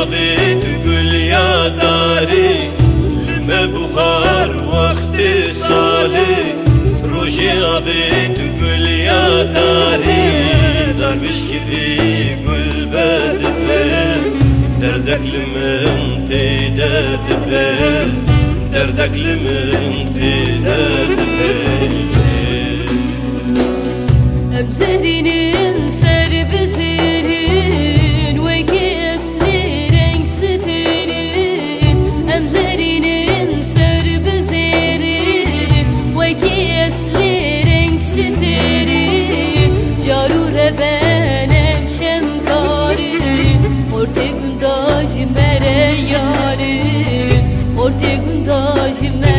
Roji avet gül yadari Lime buhar vakti sali Roji avet gül yadari Darviş gibi gül bedbe Derdeklimin teyde dibe Derdeklimin teyde dibe. Ebzerinin serbezerin Orte gündaj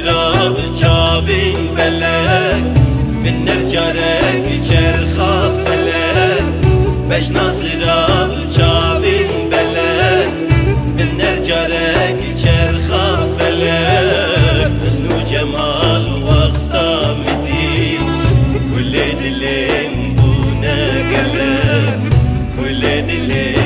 Nazira çavin belek Minner carek çerha felek Beş nazira çavin belek Minner carek çerha felek Hüsnü cemal vakta midi Kulle dilim bu ne gelek Kulle dilim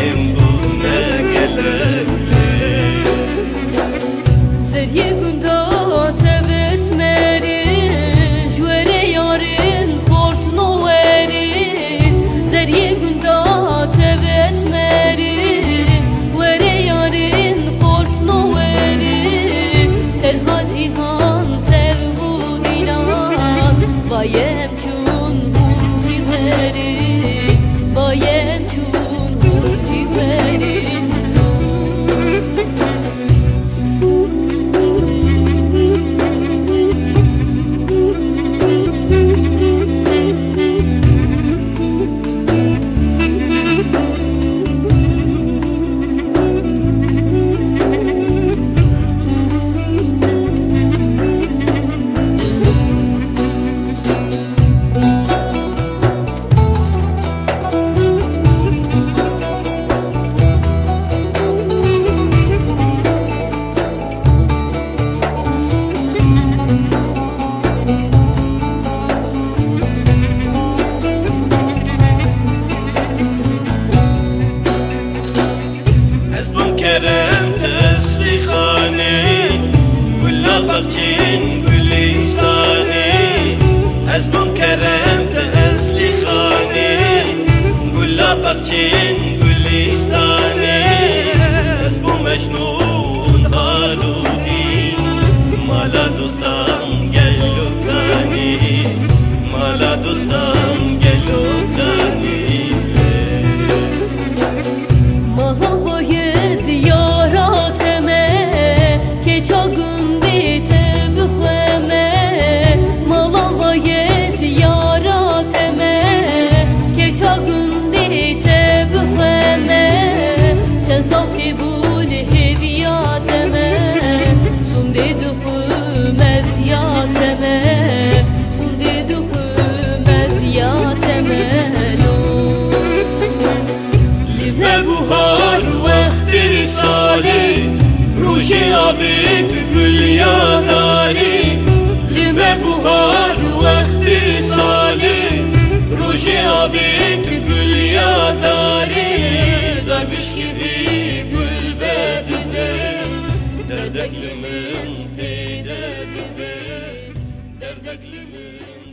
Bakçin gülistani Hezbun kerem tesli khani Gülla bakçin gülistani Hezbun mecnun Ruji abit gül yadari Lime buhar vakti sali Ruji abit gül yadari Darbiş gibi gül bedine Derdeklimin peyde dibe Derdeklimin